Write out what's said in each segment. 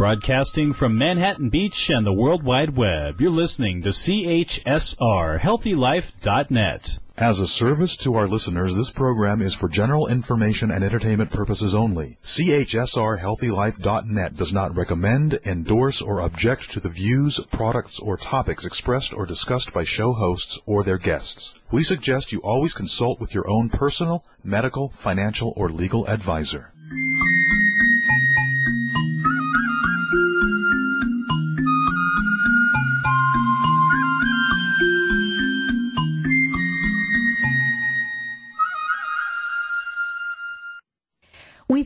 Broadcasting from Manhattan Beach and the World Wide Web, you're listening to CHSR HealthyLife.net. As a service to our listeners, this program is for general information and entertainment purposes only. CHSRHealthyLife.net does not recommend, endorse, or object to the views, products, or topics expressed or discussed by show hosts or their guests. We suggest you always consult with your own personal, medical, financial, or legal advisor.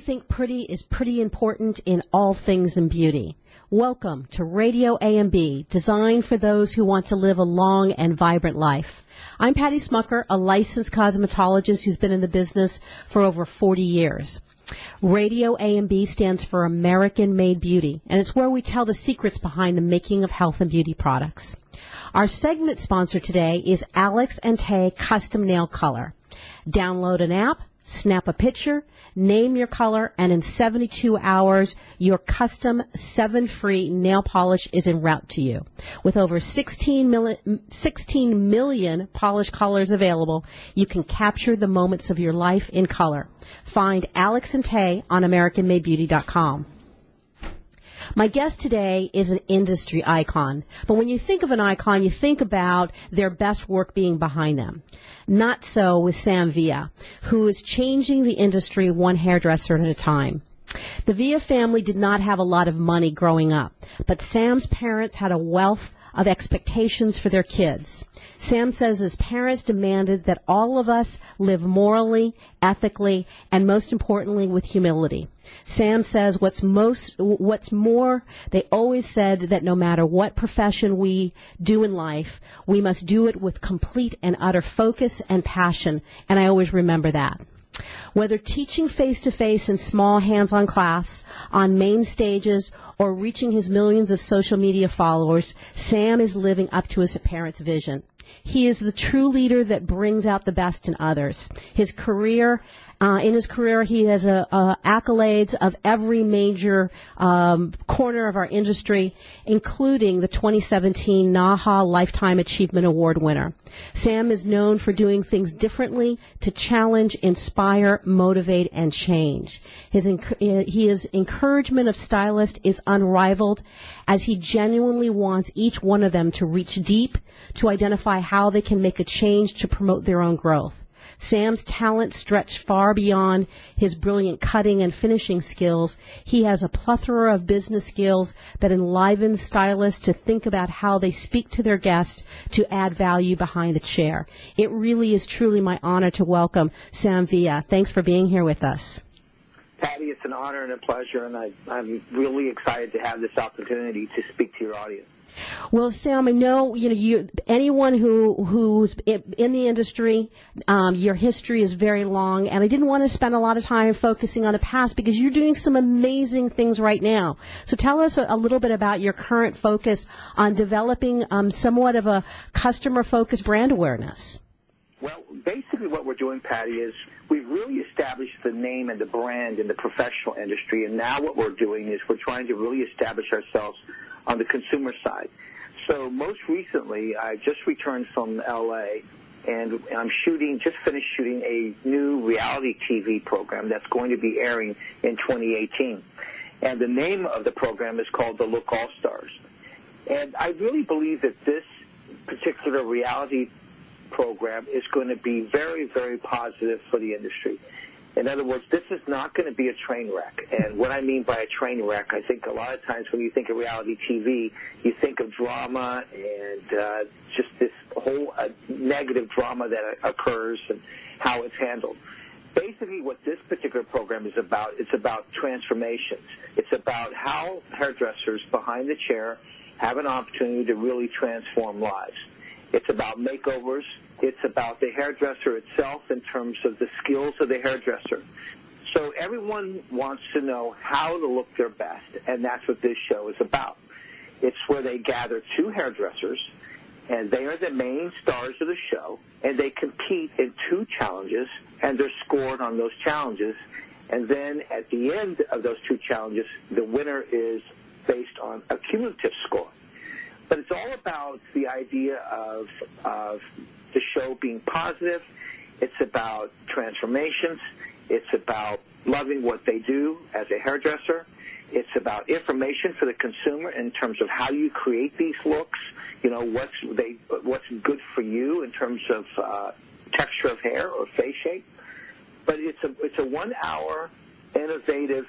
Think pretty is pretty important in all things in beauty. Welcome to Radio AMB, designed for those who want to live a long and vibrant life. I'm Patty Schmucker, a licensed cosmetologist who's been in the business for over 40 years. Radio AMB stands for American Made Beauty, and it's where we tell the secrets behind the making of health and beauty products. Our segment sponsor today is Alex and Tay Custom Nail Color. Download an app, snap a picture, name your color, and in 72 hours, your custom 7-free nail polish is en route to you. With over 16 million, 16 million polish colors available, you can capture the moments of your life in color. Find Alex and Tay on AmericanMadeBeauty.com. My guest today is an industry icon. But when you think of an icon, you think about their best work being behind them. Not so with Sam Villa, who is changing the industry one hairdresser at a time. The Villa family did not have a lot of money growing up, but Sam's parents had a wealth of expectations for their kids. Sam says his parents demanded that all of us live morally, ethically, and most importantly with humility. Sam says what's most, what's more, they always said that no matter what profession we do in life, we must do it with complete and utter focus and passion, and I always remember that. Whether teaching face to face in small hands on class, on main stages, or reaching his millions of social media followers, Sam is living up to his parents' vision. He is the true leader that brings out the best in others. His career uh, in his career, he has uh, uh, accolades of every major um, corner of our industry, including the 2017 NAHA Lifetime Achievement Award winner. Sam is known for doing things differently to challenge, inspire, motivate, and change. His, enc- his encouragement of stylists is unrivaled as he genuinely wants each one of them to reach deep to identify how they can make a change to promote their own growth. Sam's talent stretched far beyond his brilliant cutting and finishing skills. He has a plethora of business skills that enliven stylists to think about how they speak to their guests to add value behind the chair. It really is truly my honor to welcome Sam Villa. Thanks for being here with us. Patty, it's an honor and a pleasure, and I, I'm really excited to have this opportunity to speak to your audience. Well, Sam, I know you know you. Anyone who who's in the industry, um, your history is very long, and I didn't want to spend a lot of time focusing on the past because you're doing some amazing things right now. So tell us a, a little bit about your current focus on developing um, somewhat of a customer-focused brand awareness. Well, basically, what we're doing, Patty, is we've really established the name and the brand in the professional industry, and now what we're doing is we're trying to really establish ourselves on the consumer side. So most recently, I just returned from LA and I'm shooting, just finished shooting a new reality TV program that's going to be airing in 2018. And the name of the program is called The Look All Stars. And I really believe that this particular reality program is going to be very, very positive for the industry. In other words, this is not going to be a train wreck. And what I mean by a train wreck, I think a lot of times when you think of reality TV, you think of drama and uh, just this whole uh, negative drama that occurs and how it's handled. Basically, what this particular program is about, it's about transformations. It's about how hairdressers behind the chair have an opportunity to really transform lives. It's about makeovers. It's about the hairdresser itself in terms of the skills of the hairdresser. So everyone wants to know how to look their best, and that's what this show is about. It's where they gather two hairdressers, and they are the main stars of the show, and they compete in two challenges, and they're scored on those challenges. And then at the end of those two challenges, the winner is based on a cumulative score. But it's all about the idea of, of the show being positive. It's about transformations. It's about loving what they do as a hairdresser. It's about information for the consumer in terms of how you create these looks. You know what's they what's good for you in terms of uh, texture of hair or face shape. But it's a it's a one hour innovative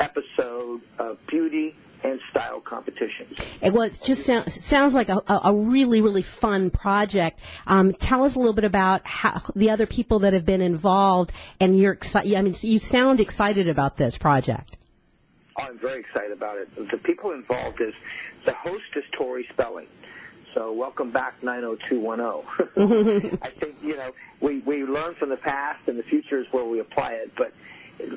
episode of beauty and style competitions. It was just sound, sounds like a, a really really fun project. Um, tell us a little bit about how the other people that have been involved, and you're excited. I mean, you sound excited about this project. Oh, I'm very excited about it. The people involved is the host is Tori Spelling. So welcome back 90210. I think, you know, we, we learn from the past and the future is where we apply it. But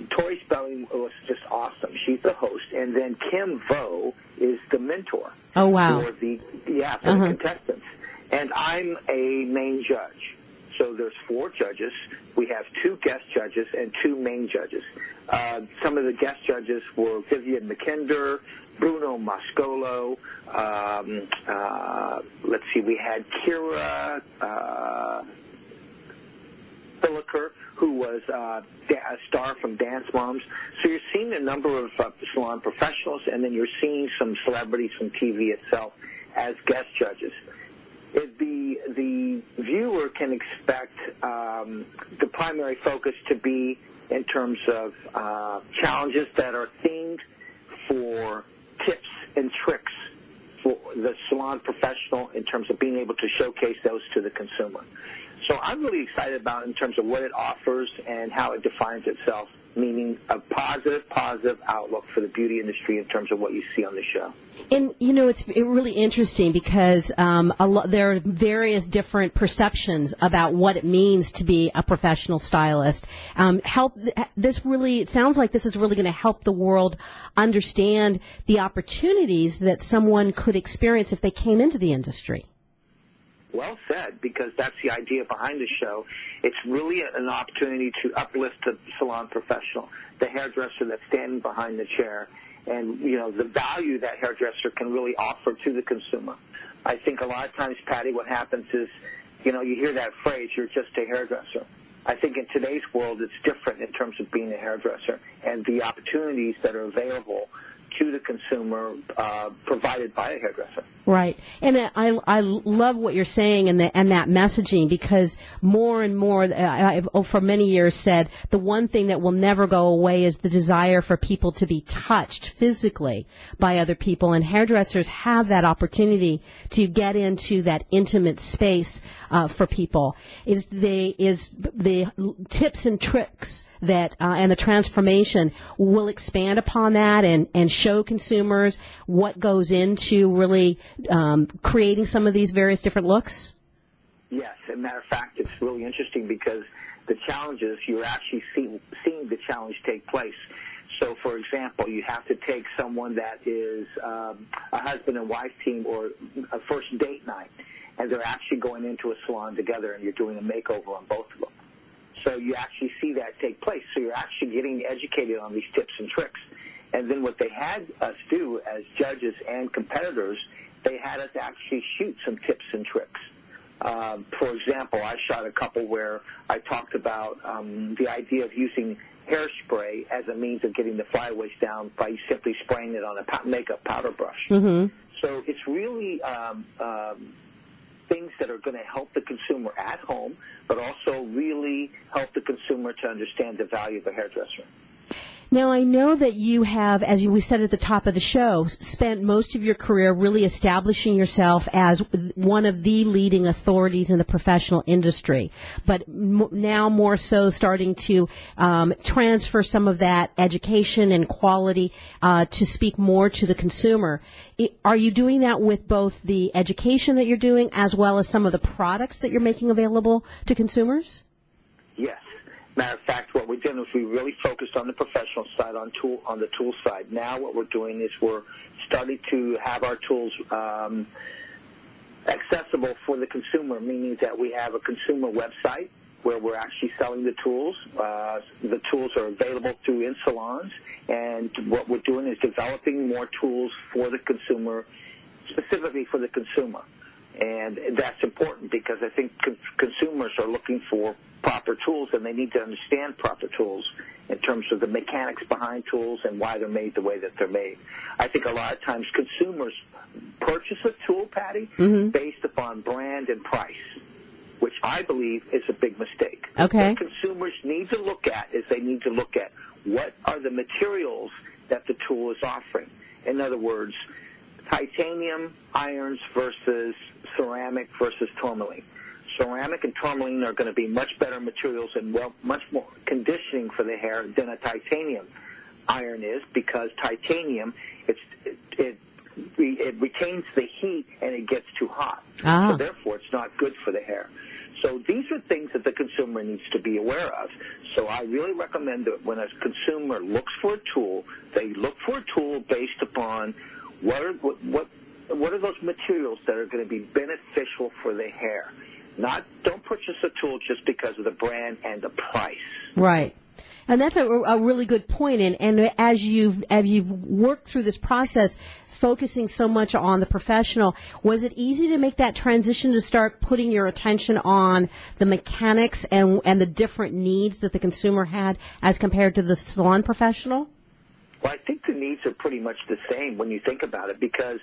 Tori Spelling was just awesome. She's the host. And then Kim Vo is the mentor. Oh, wow. For the, yeah, for uh-huh. the contestants. And I'm a main judge. So there's four judges. We have two guest judges and two main judges. Uh, some of the guest judges were Vivienne Mackinder, Bruno Mascolo. Um, uh, let's see, we had Kira uh, Hilliker, who was uh, a star from Dance Moms. So you're seeing a number of uh, salon professionals, and then you're seeing some celebrities from TV itself as guest judges It, the the viewer can expect um, the primary focus to be in terms of uh, challenges that are themed for tips and tricks for the salon professional in terms of being able to showcase those to the consumer. So I'm really excited about in terms of what it offers and how it defines itself, meaning a positive, positive outlook for the beauty industry in terms of what you see on the show. And you know, it's really interesting because um, lo- there are various different perceptions about what it means to be a professional stylist. Um, help this really. It sounds like this is really going to help the world understand the opportunities that someone could experience if they came into the industry. Well said, because that's the idea behind the show. It's really an opportunity to uplift the salon professional, the hairdresser that's standing behind the chair, and you know the value that hairdresser can really offer to the consumer. I think a lot of times, Patty, what happens is, you know, you hear that phrase, "You're just a hairdresser." I think in today's world, it's different in terms of being a hairdresser and the opportunities that are available to the consumer uh, provided by a hairdresser. Right, and I I love what you're saying and the, and that messaging because more and more I've oh, for many years said the one thing that will never go away is the desire for people to be touched physically by other people, and hairdressers have that opportunity to get into that intimate space uh, for people. Is the is the tips and tricks that uh, and the transformation will expand upon that and and show consumers what goes into really um, creating some of these various different looks? Yes, as a matter of fact, it's really interesting because the challenges you're actually see, seeing the challenge take place. So, for example, you have to take someone that is um, a husband and wife team or a first date night, and they're actually going into a salon together, and you're doing a makeover on both of them. So you actually see that take place. So you're actually getting educated on these tips and tricks. And then what they had us do as judges and competitors, they had us actually shoot some tips and tricks. Um, for example, I shot a couple where I talked about um, the idea of using hairspray as a means of getting the flyaways down by simply spraying it on a makeup powder brush. Mm-hmm. So it's really um, um, things that are going to help the consumer at home, but also really help the consumer to understand the value of a hairdresser. Now, I know that you have, as we said at the top of the show, spent most of your career really establishing yourself as one of the leading authorities in the professional industry, but now more so starting to um, transfer some of that education and quality uh, to speak more to the consumer. Are you doing that with both the education that you're doing as well as some of the products that you're making available to consumers? Matter of fact, what we're doing is we really focused on the professional side, on tool on the tool side. Now, what we're doing is we're starting to have our tools um, accessible for the consumer, meaning that we have a consumer website where we're actually selling the tools. Uh, the tools are available through in salons, and what we're doing is developing more tools for the consumer, specifically for the consumer. And that's important because I think co- consumers are looking for proper tools and they need to understand proper tools in terms of the mechanics behind tools and why they're made the way that they're made. I think a lot of times consumers purchase a tool, Patty, Mhm. based upon brand and price, which I believe is a big mistake. Okay. What consumers need to look at is they need to look at what are the materials that the tool is offering. In other words, titanium irons versus ceramic versus tourmaline. Ceramic and tourmaline are going to be much better materials and well, much more conditioning for the hair than a titanium iron is because titanium it's, it, it it retains the heat and it gets too hot. Ah. So therefore, it's not good for the hair. So these are things that the consumer needs to be aware of. So I really recommend that when a consumer looks for a tool, they look for a tool based upon what are what what, what are those materials that are going to be beneficial for the hair. Not don't purchase a tool just because of the brand and the price. Right. And that's a, a really good point. And, and as you've as you've worked through this process, focusing so much on the professional, was it easy to make that transition to start putting your attention on the mechanics and and the different needs that the consumer had as compared to the salon professional? Well, I think the needs are pretty much the same when you think about it because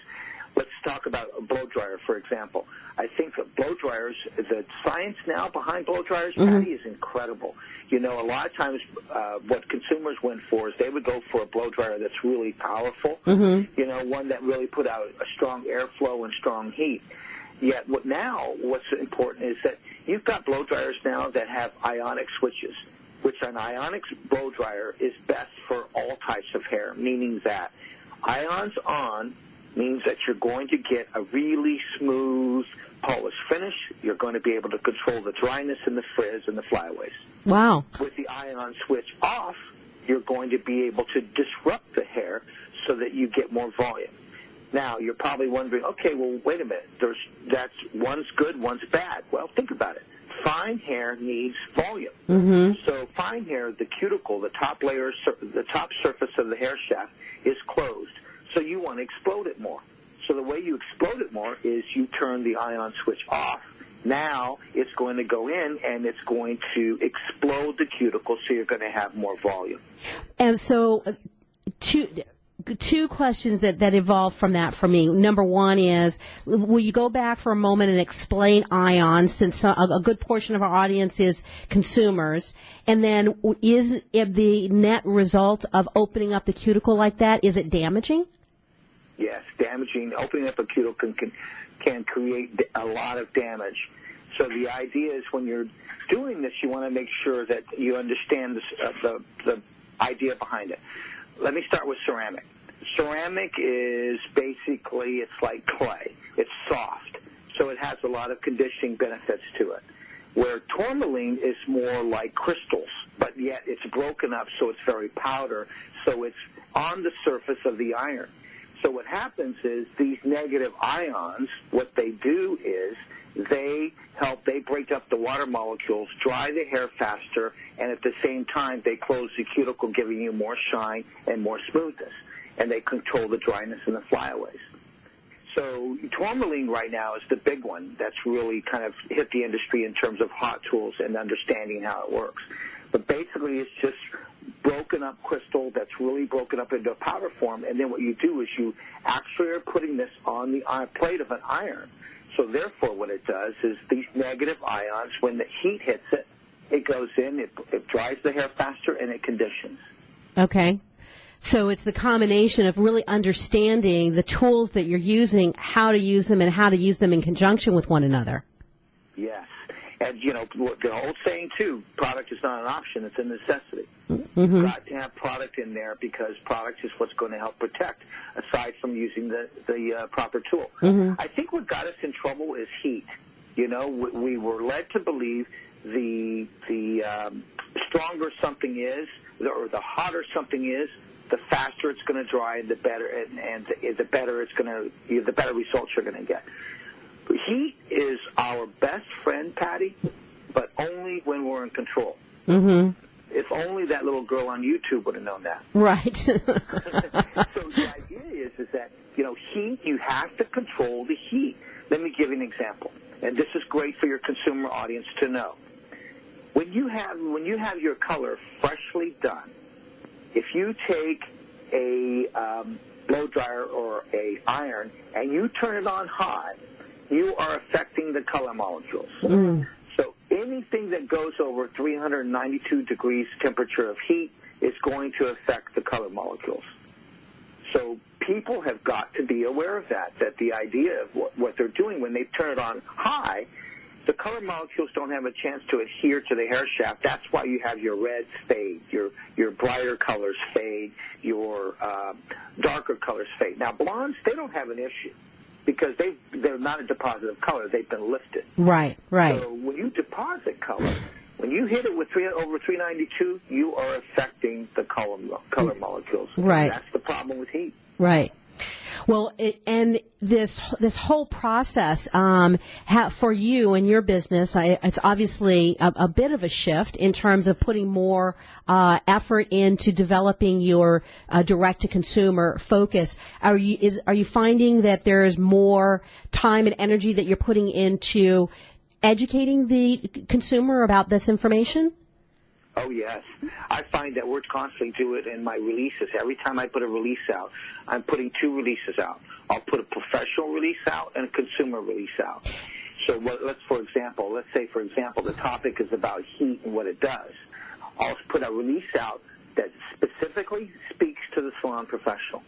let's talk about a blow dryer, for example. I think blow dryers, the science now behind blow dryers, Mhm. Patty, is incredible. You know, a lot of times uh, what consumers went for is they would go for a blow dryer that's really powerful, Mm-hmm. you know, one that really put out a strong airflow and strong heat. Yet what now, what's important is that you've got blow dryers now that have ionic switches, which an ionic blow dryer is best for all types of hair, meaning that ions on means that you're going to get a really smooth, polished finish. You're going to be able to control the dryness and the frizz and the flyaways. Wow. With the ion switch off, you're going to be able to disrupt the hair so that you get more volume. Now, you're probably wondering, okay, well, wait a minute. There's that's one's good, one's bad. Well, think about it. Fine hair needs volume. Mm-hmm. So fine hair, the cuticle, the top layer, the top surface of the hair shaft is closed. So you want to explode it more. So the way you explode it more is you turn the ion switch off. Now it's going to go in and it's going to explode the cuticle, so you're going to have more volume. And so, uh, two questions that that evolve from that for me. Number one is, will you go back for a moment and explain ion, since a, a good portion of our audience is consumers, and then is the net result of opening up the cuticle like that? Is it damaging? Yes, damaging. Opening up a cuticle can, can, can create a lot of damage. So the idea is when you're doing this, you want to make sure that you understand uh, the, the idea behind it. Let me start with ceramic. Ceramic is basically, it's like clay. It's soft. So it has a lot of conditioning benefits to it. Where tourmaline is more like crystals, but yet it's broken up so it's very powder, so it's on the surface of the iron. So what happens is these negative ions, what they do is they help, they break up the water molecules, dry the hair faster, and at the same time they close the cuticle, giving you more shine and more smoothness. And they control the dryness and the flyaways. So tourmaline right now is the big one that's really kind of hit the industry in terms of hot tools and understanding how it works. But basically it's just broken up crystal that's really broken up into a powder form and then what you do is you actually are putting this on the plate of an iron. So therefore what it does is these negative ions, when the heat hits it, it goes in, it, it dries the hair faster and it conditions. Okay. So it's the combination of really understanding the tools that you're using, how to use them, and how to use them in conjunction with one another. Yes. And, you know, the old saying, too, product is not an option, it's a necessity. Mm-hmm. You've got to have product in there because product is what's going to help protect, aside from using the, the uh, proper tool. Mhm. I think what got us in trouble is heat. You know, we, we were led to believe the the um, stronger something is, or the hotter something is, the faster it's going to dry, and the better, and, and the, the better it's going to, the better results you're going to get. Heat is our best friend, Patty, but only when we're in control. Mm-hmm. If only that little girl on YouTube would have known that. Right. so the idea is, is that you know, heat. You have to control the heat. Let me give you an example, and this is great for your consumer audience to know. When you have when you have your color freshly done, if you take a um, blow dryer or a iron and you turn it on high, you are affecting the color molecules. Mm. So anything that goes over 392 degrees temperature of heat is going to affect the color molecules. So people have got to be aware of that, that the idea of what, what they're doing when they turn it on high, the color molecules don't have a chance to adhere to the hair shaft. That's why you have your reds fade, your your brighter colors fade, your uh, darker colors fade. Now blondes, they don't have an issue because they they're not a deposit of color; they've been lifted. Right, right. So when you deposit color, when you hit it with three, over 392, you are affecting the color color molecules. Right. And that's the problem with heat. Right. Well, it, and this this whole process um, ha, for you and your business, I, it's obviously a, a, bit of a shift in terms of putting more uh, effort into developing your uh, direct to consumer focus. Are you is are you finding that there is more time and energy that you're putting into educating the consumer about this information? Oh yes, I find that we're constantly do it in my releases. Every time I put a release out, I'm putting two releases out. I'll put a professional release out and a consumer release out. So let's, for example, let's say, for example, the topic is about heat and what it does. I'll put a release out that specifically speaks to the salon professional,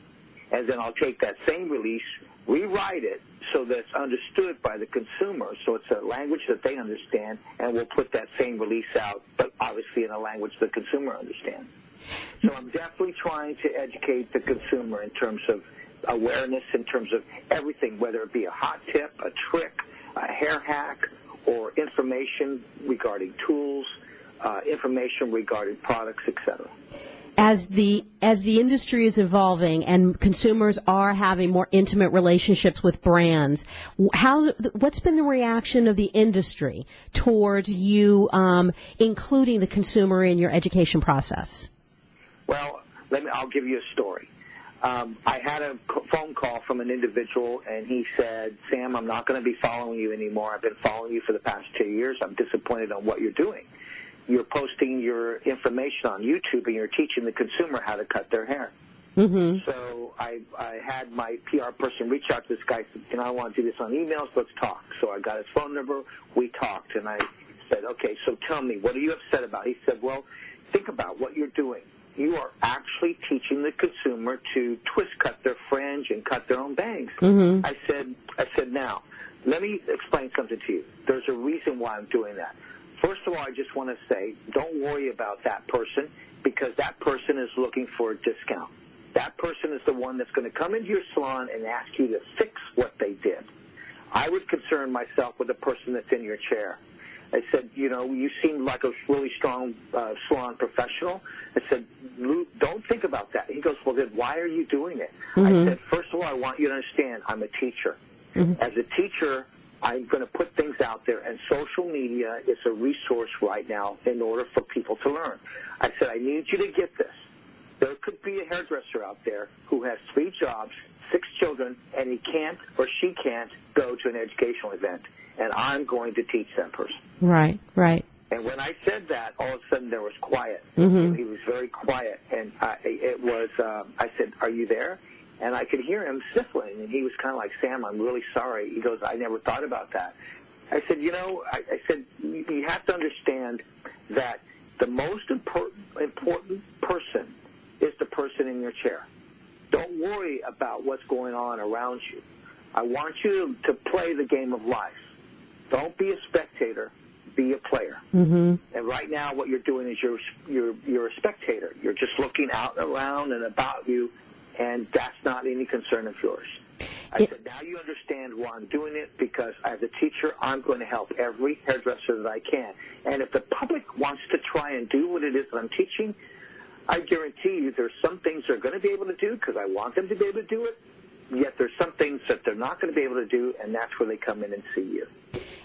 and then I'll take that same release, rewrite it so that it's understood by the consumer, so it's a language that they understand, and we'll put that same release out, but obviously in a language the consumer understands. So I'm definitely trying to educate the consumer in terms of awareness, in terms of everything, whether it be a hot tip, a trick, a hair hack, or information regarding tools, uh, information regarding products, etc as the as the industry is evolving and consumers are having more intimate relationships with brands, how what's been the reaction of the industry towards you um, including the consumer in your education process? Well, let me. I'll give you a story. Um, I had a phone call from an individual, and he said, "Sam, I'm not going to be following you anymore. I've been following you for the past two years. I'm disappointed on what you're doing." You're posting your information on YouTube and you're teaching the consumer how to cut their hair. Mm-hmm. So I, I had my PR person reach out to this guy. And said, "Can I want to do this on emails? Let's talk." So I got his phone number. We talked, and I said, "Okay, so tell me, what are you upset about?" He said, "Well, think about what you're doing. You are actually teaching the consumer to twist cut their fringe and cut their own bangs." Mm-hmm. I said, "I said now." Let me explain something to you. There's a reason why I'm doing that. First of all, I just want to say, don't worry about that person because that person is looking for a discount. That person is the one that's going to come into your salon and ask you to fix what they did. I would concern myself with the person that's in your chair. I said, you know, you seem like a really strong uh, salon professional. I said, Luke, don't think about that. He goes, well, then why are you doing it? Mm-hmm. I said, first of all, I want you to understand I'm a teacher. Mm-hmm. As a teacher, I'm going to put things out there, and social media is a resource right now in order for people to learn. I said, I need you to get this. There could be a hairdresser out there who has three jobs, six children, and he can't or she can't go to an educational event, and I'm going to teach that person. Right, right. And when I said that, all of a sudden there was quiet. Mm-hmm. He was very quiet, and I, it was. Uh, I said, "Are you there?" And I could hear him sniffling, and he was kind of like, Sam, I'm really sorry. He goes, I never thought about that. I said, you know, I, I said, you have to understand that the most important, important person is the person in your chair. Don't worry about what's going on around you. I want you to play the game of life. Don't be a spectator. Be a player. Mm-hmm. And right now, what you're doing is you're you're you're a spectator. You're just looking out around and about you and that's not any concern of yours. I said, now you understand why I'm doing it because as a teacher, I'm going to help every hairdresser that I can. And if the public wants to try and do what it is that I'm teaching, I guarantee you there's some things they're going to be able to do because I want them to be able to do it. Yet there's some things that they're not going to be able to do, and that's where they come in and see you.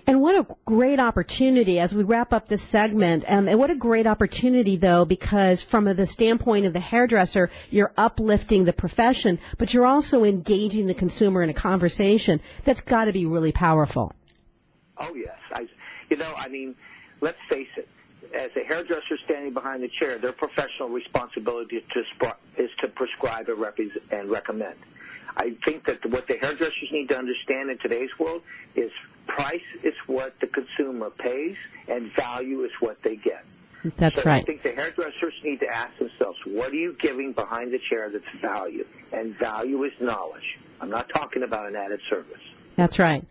And what a great opportunity as we wrap up this segment. Um, and what a great opportunity, though, because from the standpoint of the hairdresser, you're uplifting the profession, but you're also engaging the consumer in a conversation that's got to be really powerful. Oh yes, I, you know, I mean, let's face it. As a hairdresser standing behind the chair, their professional responsibility to, is to prescribe and recommend. I think that what the hairdressers need to understand in today's world is price is what the consumer pays and value is what they get. That's so right. I think the hairdressers need to ask themselves, what are you giving behind the chair that's value? And value is knowledge. I'm not talking about an added service. That's right.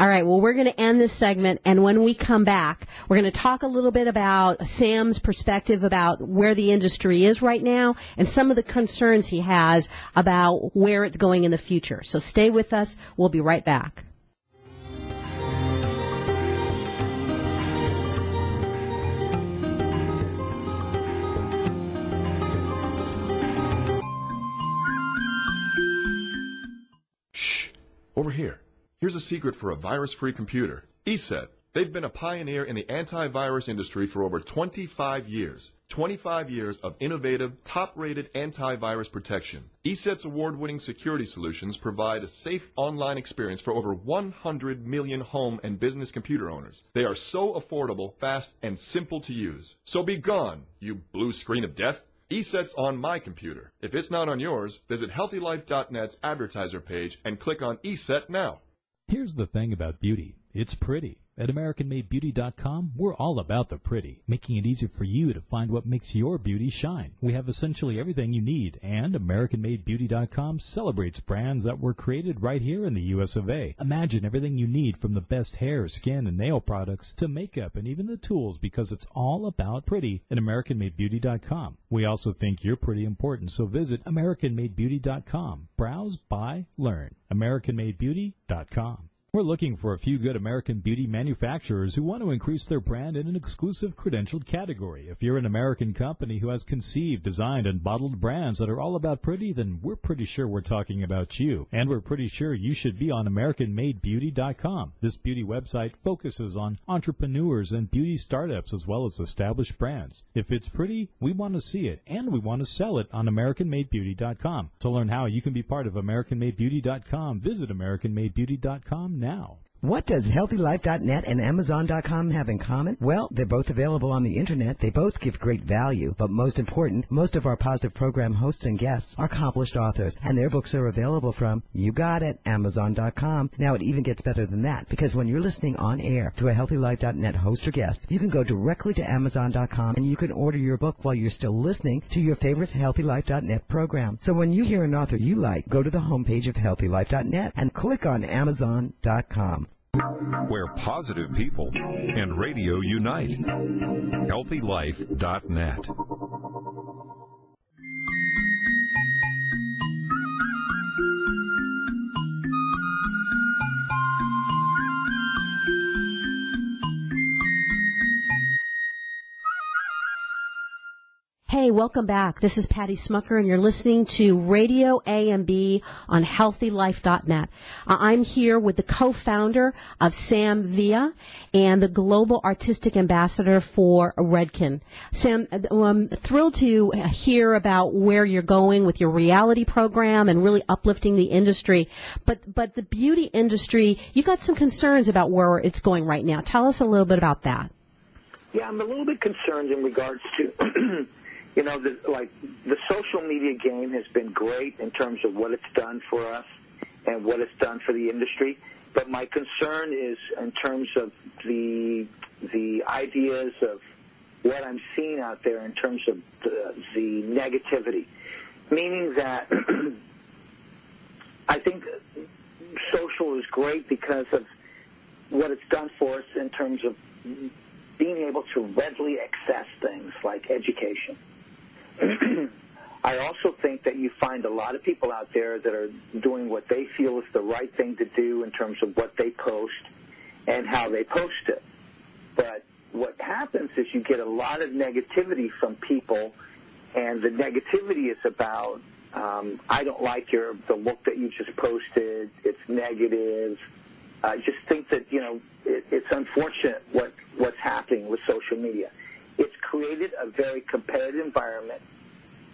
All right, well, we're going to end this segment, and when we come back, we're going to talk a little bit about Sam's perspective about where the industry is right now and some of the concerns he has about where it's going in the future. So stay with us. We'll be right back. Shh. Over here. Here's a secret for a virus-free computer. ESET. They've been a pioneer in the antivirus industry for over 25 years. 25 years of innovative, top-rated antivirus protection. ESET's award-winning security solutions provide a safe online experience for over 100 million home and business computer owners. They are so affordable, fast, and simple to use. So be gone, you blue screen of death. ESET's on my computer. If it's not on yours, visit HealthyLife.net's advertiser page and click on ESET now. Here's the thing about beauty it's pretty. At AmericanMadeBeauty.com, we're all about the pretty, making it easy for you to find what makes your beauty shine. We have essentially everything you need, and AmericanMadeBeauty.com celebrates brands that were created right here in the US of A. Imagine everything you need from the best hair, skin, and nail products to makeup and even the tools because it's all about pretty at AmericanMadeBeauty.com. We also think you're pretty important, so visit AmericanMadeBeauty.com. Browse, buy, learn. AmericanMadeBeauty.com. We're looking for a few good American beauty manufacturers who want to increase their brand in an exclusive credentialed category. If you're an American company who has conceived, designed, and bottled brands that are all about pretty, then we're pretty sure we're talking about you. And we're pretty sure you should be on AmericanMadeBeauty.com. This beauty website focuses on entrepreneurs and beauty startups as well as established brands. If it's pretty, we want to see it, and we want to sell it on AmericanMadeBeauty.com. To learn how you can be part of AmericanMadeBeauty.com, visit AmericanMadeBeauty.com now. What does HealthyLife.net and Amazon.com have in common? Well, they're both available on the internet. They both give great value. But most important, most of our positive program hosts and guests are accomplished authors, and their books are available from, you got it, Amazon.com. Now it even gets better than that, because when you're listening on air to a HealthyLife.net host or guest, you can go directly to Amazon.com and you can order your book while you're still listening to your favorite HealthyLife.net program. So when you hear an author you like, go to the homepage of HealthyLife.net and click on Amazon.com where positive people and radio unite. HealthyLife.net. Hey, welcome back. This is Patty Schmucker, and you're listening to Radio AMB on HealthyLife.net. Uh, I'm here with the co-founder of Sam Villa and the global artistic ambassador for Redken. Sam, I'm um, thrilled to hear about where you're going with your reality program and really uplifting the industry. But but the beauty industry, you've got some concerns about where it's going right now. Tell us a little bit about that. Yeah, I'm a little bit concerned in regards to you know, the, like the social media game has been great in terms of what it's done for us and what it's done for the industry. But my concern is in terms of the the ideas of what I'm seeing out there in terms of the, the negativity, meaning that I think social is great because of what it's done for us in terms of being able to readily access things like education I also think that you find a lot of people out there that are doing what they feel is the right thing to do in terms of what they post and how they post it. But what happens is you get a lot of negativity from people, and the negativity is about um, I don't like your the look that you just posted. It's negative. I just think that you know it, it's unfortunate what what's happening with social media. It's created a very competitive environment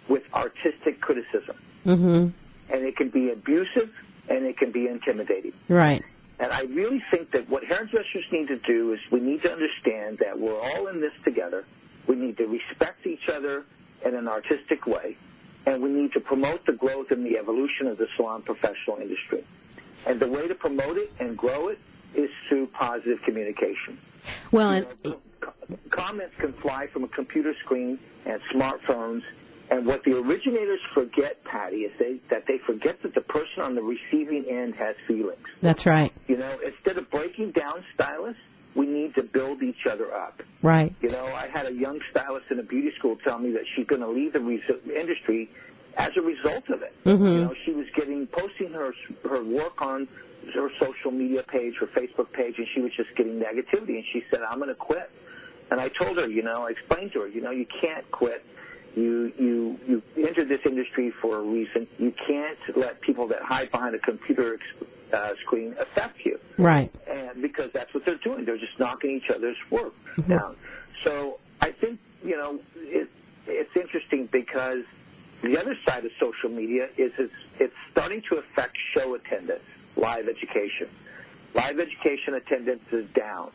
with artistic criticism, Mhm. and it can be abusive and it can be intimidating. Right. And I really think that what hairdressers need to do is we need to understand that we're all in this together. We need to respect each other in an artistic way, and we need to promote the growth and the evolution of the salon professional industry. And the way to promote it and grow it is through positive communication. Well, and Comments can fly from a computer screen and smartphones, and what the originators forget, Patty, is they, that they forget that the person on the receiving end has feelings. that's right. You know, instead of breaking down stylists, we need to build each other up. Right. You know, I had a young stylist in a beauty school tell me that she's going to leave the industry as a result of it. Mhm. You know, she was getting posting her her work on her social media page, her Facebook page, and she was just getting negativity. And she said, "I'm going to quit." And I told her, you know, I explained to her, you know, you can't quit. You you you entered this industry for a reason. You can't let people that hide behind a computer uh, screen affect you Right. and because that's what they're doing. They're just knocking each other's work Mm-hmm. down. So I think you know it, it's interesting because the other side of social media is it's, it's starting to affect show attendance, live education. Live education attendance is down,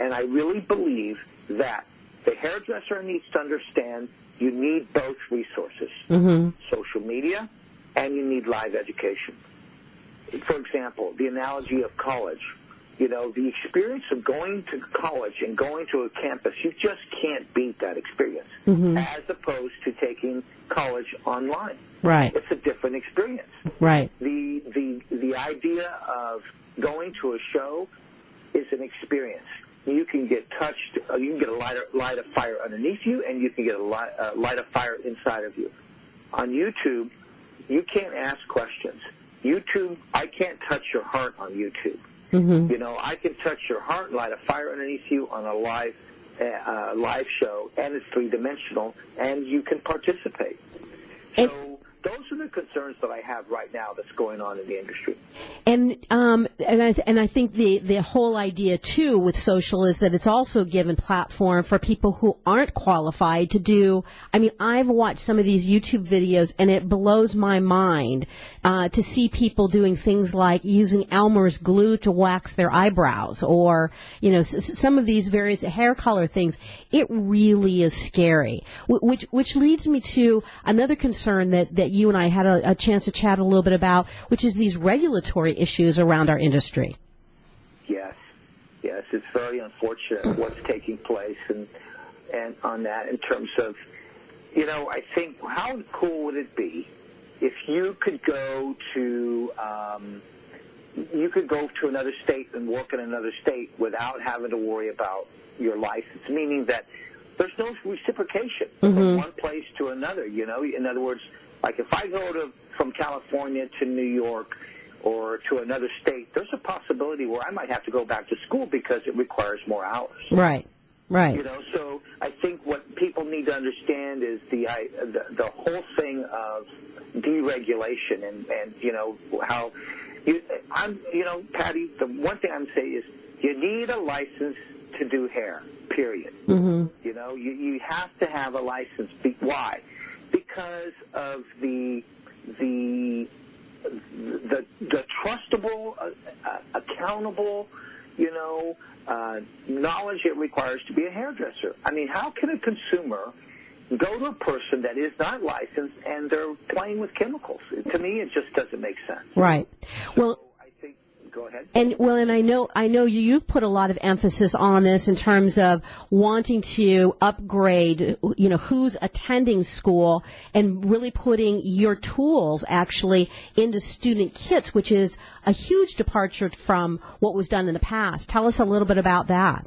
and I really believe that the hairdresser needs to understand you need both resources Mhm. social media, and you need live education. For example, the analogy of college. You know, the experience of going to college and going to a campus, you just can't beat that experience Mhm. as opposed to taking college online. Right. It's a different experience. Right. The, the, the idea of going to a show is an experience. You can get touched, uh, you can get a light, light of fire underneath you, and you can get a light, uh, light of fire inside of you. On YouTube, you can't ask questions. YouTube, I can't touch your heart on YouTube. Mhm. You know, I can touch your heart, light a fire underneath you on a live uh, uh, live show, and it's three dimensional, and you can participate. So those are the concerns that I have right now that's going on in the industry. And um, and I and I think the the whole idea too with social is that it's also given platform for people who aren't qualified to do. I mean, I've watched some of these YouTube videos, and it blows my mind uh, to see people doing things like using Elmer's glue to wax their eyebrows, or you know, s- some of these various hair color things. It really is scary. Wh- Which which leads me to another concern that that you and I had a, a chance to chat a little bit about, which is these regulatory issues around our industry. Yes, yes, it's very unfortunate what's taking place, and and on that in terms of, you know, I think how cool would it be if you could go to, um, you could go to another state and work in another state without having to worry about your license, meaning that there's no reciprocation from one place to another. You know, in other words, like if I go to from California to New York or to another state, there's a possibility where I might have to go back to school because it requires more hours. Right. Right. You know, so I think what people need to understand is the I, the, the whole thing of deregulation and and you know how you I'm you know Patty the one thing I'm saying is you need a license to do hair period Mhm. you know you you have to have a license Be, why because of the the the the trustable uh, uh, accountable you know uh, knowledge it requires to be a hairdresser. I mean how can a consumer go to a person that is not licensed and they're playing with chemicals? To me it just doesn't make sense. Right. Well, go ahead And well, and I know I know you, you've put a lot of emphasis on this in terms of wanting to upgrade, you know, who's attending school and really putting your tools actually into student kits, which is a huge departure from what was done in the past. Tell us a little bit about that.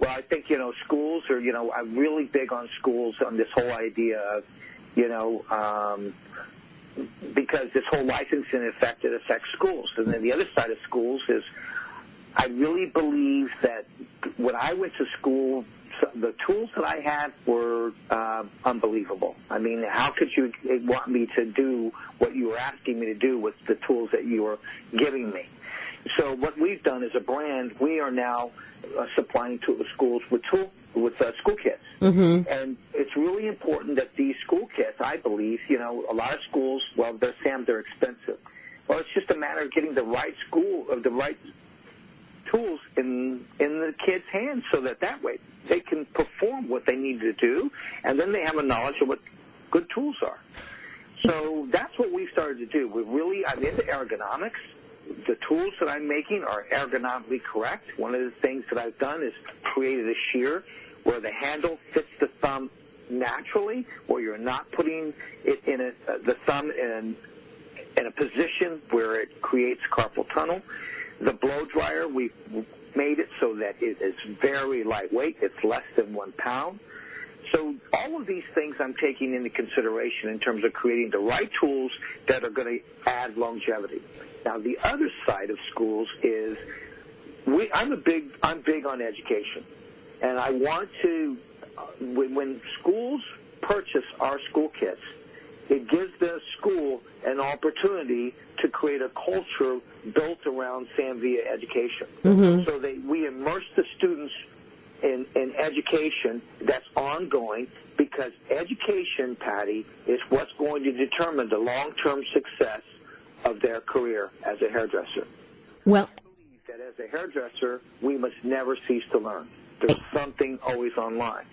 Well, I think you know schools are you know I'm really big on schools on this whole idea of you know um, because this whole licensing effect it affects schools, and then the other side of schools is I really believe that when I went to school, the tools that I had were uh, unbelievable. I mean, how could you want me to do what you were asking me to do with the tools that you were giving me? So what we've done as a brand, we are now uh, supplying to the schools with tool with uh, school kits, Mm-hmm. and it's really important that these school kits, I believe, you know, a lot of schools, well, they're Sam, they're expensive. Well, it's just a matter of getting the right school of the right tools in in the kids' hands, so that that way they can perform what they need to do, and then they have a knowledge of what good tools are. So that's what we've started to do. We really, I'm into ergonomics. The tools that I'm making are ergonomically correct. One of the things that I've done is created a shear where the handle fits the thumb naturally, where you're not putting it in a, uh, the thumb in in a position where it creates carpal tunnel. The blow dryer, we've made it so that it is very lightweight. It's less than one pound. So all of these things I'm taking into consideration in terms of creating the right tools that are going to add longevity. Now the other side of schools is we, I'm a big I'm big on education, and I want to uh, when, when schools purchase our school kits, it gives the school an opportunity to create a culture built around Sam Villa education. Mhm. So that we immerse the students in, in education that's ongoing because education, Patty, is what's going to determine the long-term success of their career as a hairdresser. Well, I believe That as a hairdresser, we must never cease to learn. There's something always online,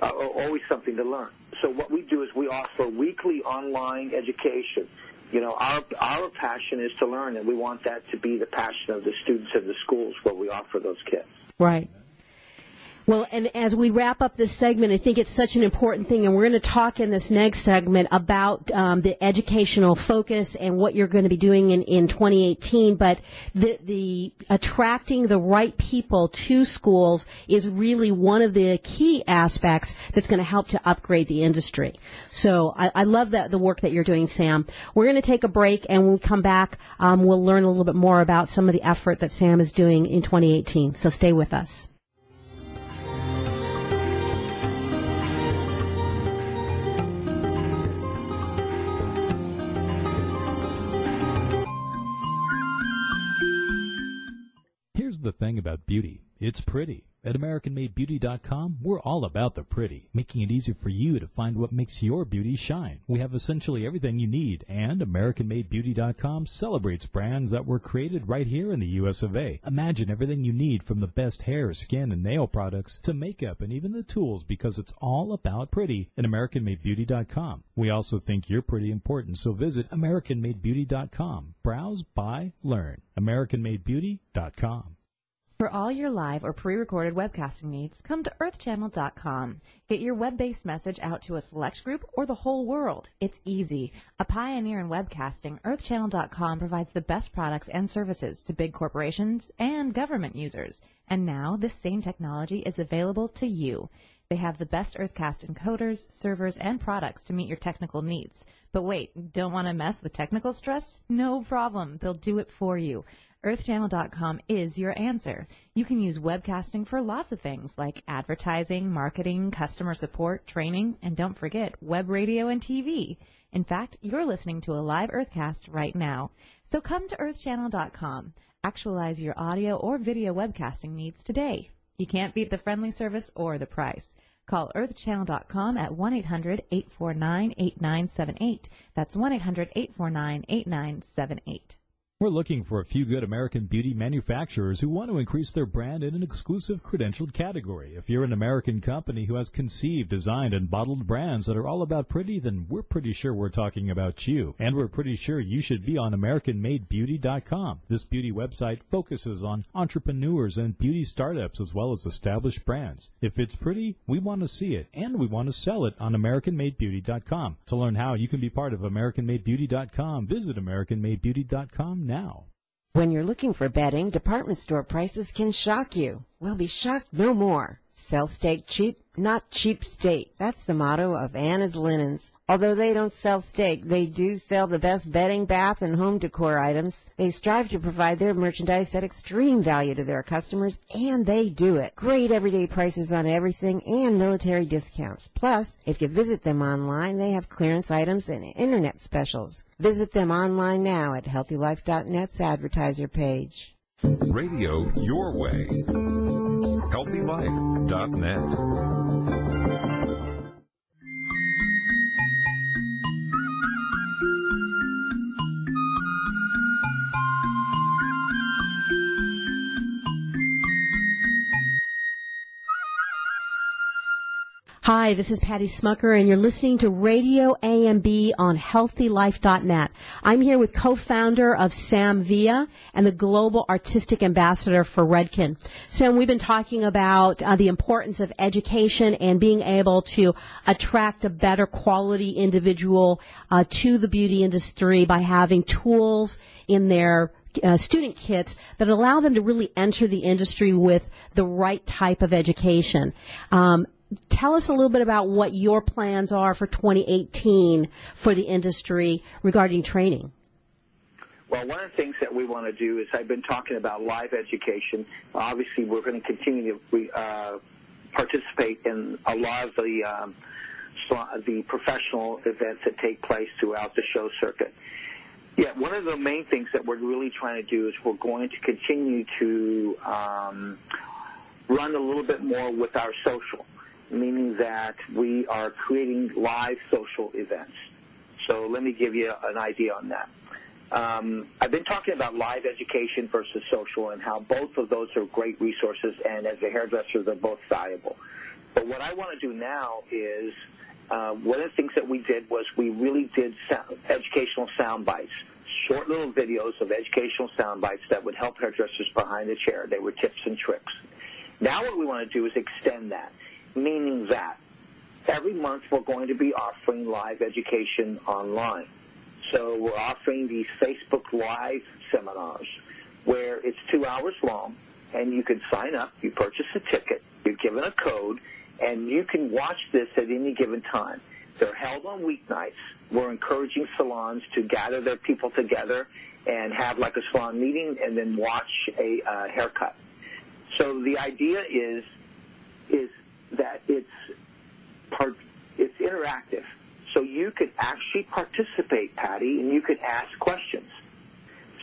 uh, always something to learn. So what we do is we offer weekly online education. You know, our our passion is to learn, and we want that to be the passion of the students of the schools where we offer those kits. Right. Well, and as we wrap up this segment, I think it's such an important thing, and we're going to talk in this next segment about um, the educational focus and what you're going to be doing in, in 2018. But the, the attracting the right people to schools is really one of the key aspects that's going to help to upgrade the industry. So I, I love that the work that you're doing, Sam. We're going to take a break, and when we come back, um, we'll learn a little bit more about some of the effort that Sam is doing in 2018. So stay with us. The thing about beauty. It's pretty. At AmericanMadeBeauty.com, we're all about the pretty, making it easy for you to find what makes your beauty shine. We have essentially everything you need, and AmericanMadeBeauty.com celebrates brands that were created right here in the US of A. Imagine everything you need from the best hair, skin, and nail products to makeup and even the tools because it's all about pretty at AmericanMadeBeauty.com. We also think you're pretty important, so visit AmericanMadeBeauty.com. Browse, buy, learn. AmericanMadeBeauty.com. For all your live or pre-recorded webcasting needs, come to earthchannel.com. Get your web-based message out to a select group or the whole world. It's easy. A pioneer in webcasting, earthchannel.com provides the best products and services to big corporations and government users. And now this same technology is available to you. They have the best Earthcast encoders, servers, and products to meet your technical needs. But wait, don't want to mess with technical stress? No problem. They'll do it for you. EarthChannel.com is your answer. You can use webcasting for lots of things like advertising, marketing, customer support, training, and don't forget web radio and TV. In fact, you're listening to a live Earthcast right now. So come to EarthChannel.com. Actualize your audio or video webcasting needs today. You can't beat the friendly service or the price. Call earthchannel.com at 1-800-849-8978. That's 1-800-849-8978. We're looking for a few good American beauty manufacturers who want to increase their brand in an exclusive credentialed category. If you're an American company who has conceived, designed, and bottled brands that are all about pretty, then we're pretty sure we're talking about you. And we're pretty sure you should be on AmericanMadeBeauty.com. This beauty website focuses on entrepreneurs and beauty startups as well as established brands. If it's pretty, we want to see it, and we want to sell it on AmericanMadeBeauty.com. To learn how you can be part of AmericanMadeBeauty.com, visit AmericanMadeBeauty.com now. When you're looking for bedding, department store prices can shock you. Well, be shocked no more. Sell steak cheap, not cheap steak. That's the motto of Anna's Linens. Although they don't sell steak, they do sell the best bedding, bath, and home decor items. They strive to provide their merchandise at extreme value to their customers, and they do it. Great everyday prices on everything and military discounts. Plus, if you visit them online, they have clearance items and internet specials. Visit them online now at HealthyLife.net's advertiser page. Radio your way. HealthyLife.net. Hi, this is Patty Schmucker, and you're listening to Radio AMB on HealthyLife.net. I'm here with co-founder of Sam Villa and the Global Artistic Ambassador for Redken. Sam, we've been talking about uh, the importance of education and being able to attract a better quality individual uh, to the beauty industry by having tools in their uh, student kits that allow them to really enter the industry with the right type of education. Um, tell us a little bit about what your plans are for 2018 for the industry regarding training. Well, one of the things that we want to do is I've been talking about live education. Obviously, we're going to continue to uh, participate in a lot of the um, the professional events that take place throughout the show circuit. Yeah, one of the main things that we're really trying to do is we're going to continue to um, run a little bit more with our social meaning that we are creating live social events. So let me give you an idea on that. Um, I've been talking about live education versus social and how both of those are great resources, and as a hairdresser, they're both valuable. But what I want to do now is uh, one of the things that we did was we really did sound, educational sound bites, short little videos of educational sound bites that would help hairdressers behind the chair. They were tips and tricks. Now what we want to do is extend that meaning that every month we're going to be offering live education online. So we're offering these Facebook Live seminars where it's two hours long and you can sign up, you purchase a ticket, you're given a code, and you can watch this at any given time. They're held on weeknights. We're encouraging salons to gather their people together and have like a salon meeting and then watch a uh, haircut. So the idea is is that it's part, it's interactive. So you could actually participate, Patty, and you could ask questions.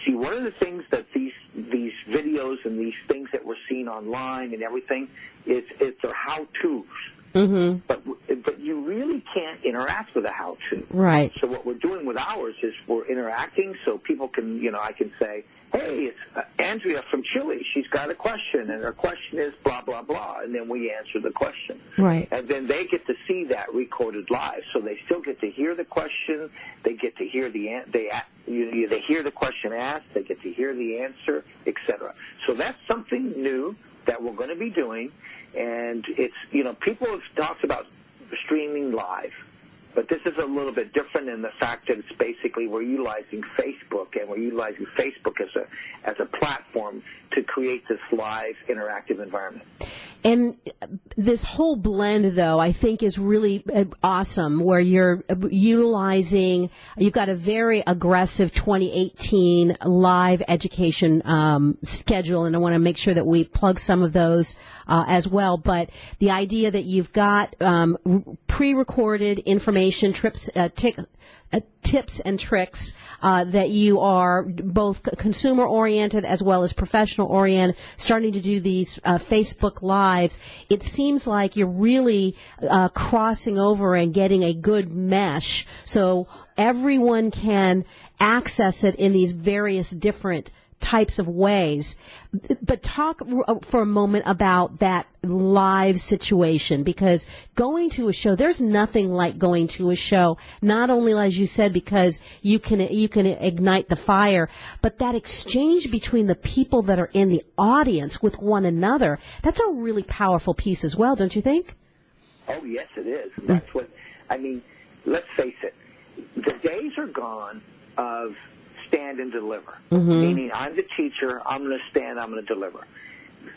See, one of the things that these these videos and these things that we're seeing online and everything, it's it's their how-tos. Mm-hmm. But but you really can't interact with a how-to. Right. So what we're doing with ours is we're interacting, so people can you know I can say, hey, it's uh, Andrea from Chile. She's got a question, and her question is blah blah blah, and then we answer the question. Right. And then they get to see that recorded live, so they still get to hear the question. They get to hear the they you know, they hear the question asked. They get to hear the answer, etc. So that's something new that we're going to be doing, and it's you know people have talked about streaming live. But this is a little bit different in the fact that it's basically we're utilizing Facebook and we're utilizing Facebook as a as a platform to create this live interactive environment. And this whole blend, though, I think is really uh, awesome where you're utilizing, you've got a very aggressive 2018 live education um, schedule, and I want to make sure that we plug some of those uh, as well. But the idea that you've got um, pre-recorded information, trips, uh, tick, uh, tips and tricks uh, that you are both consumer oriented as well as professional oriented, starting to do these uh, Facebook lives. It seems like you're really uh, crossing over and getting a good mesh, so everyone can access it in these various different types of ways. But talk uh, for a moment about that live situation because going to a show, there's nothing like going to a show. Not only, as you said, because you can you can ignite the fire, but that exchange between the people that are in the audience with one another. That's a really powerful piece as well, don't you think? Oh yes, it is. That's what I mean. Let's face it. The days are gone of stand and deliver. Mm-hmm. Meaning, I'm the teacher, I'm going to stand, I'm going to deliver.